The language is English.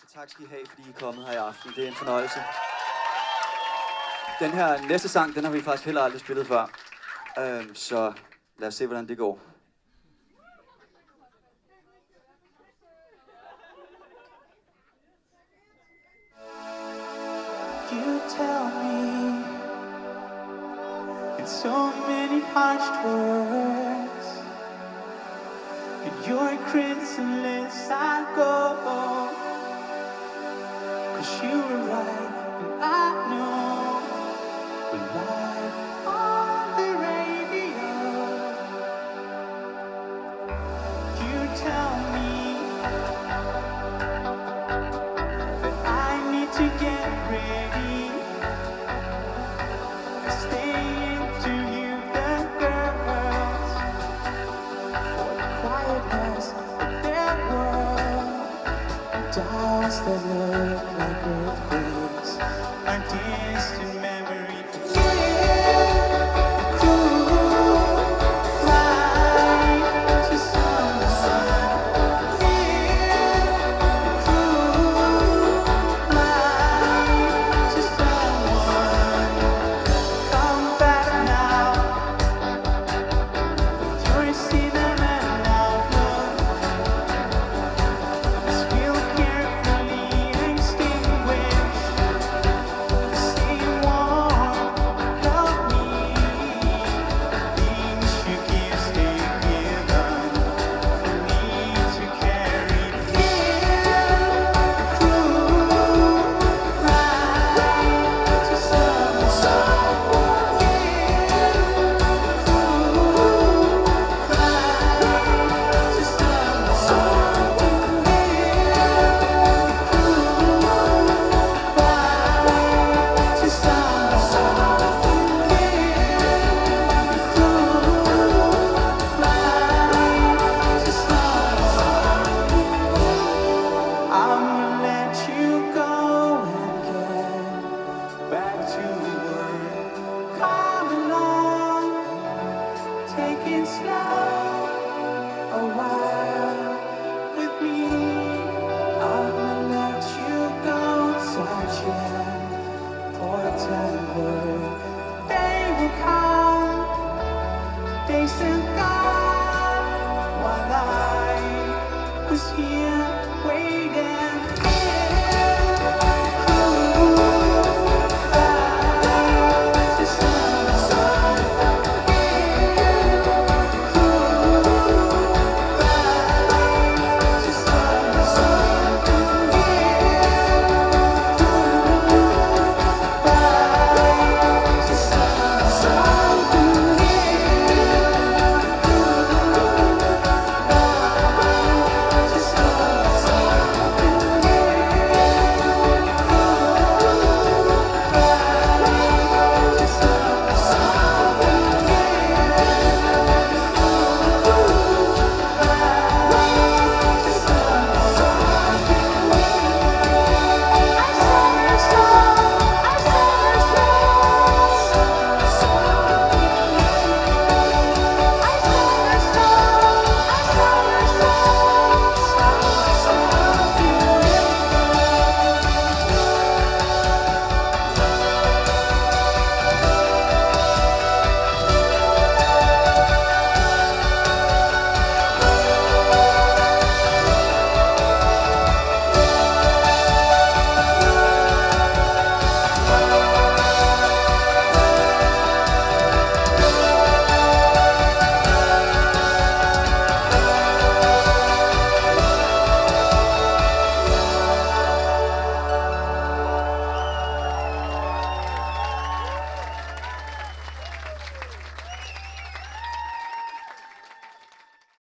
så tak skal I have, fordi I er kommet her i aften. Det er en fornøjelse. Den her næste sang, den har vi faktisk heller aldrig spillet før. Øhm, så lad os se, hvordan det går. You tell me in so many harsh words In your crimson lips I go Cause you were right and I on the radio You tell me that I need to get ready. I the girls, for the quietness their world. That look like earthquakes are distant sentar while I was here.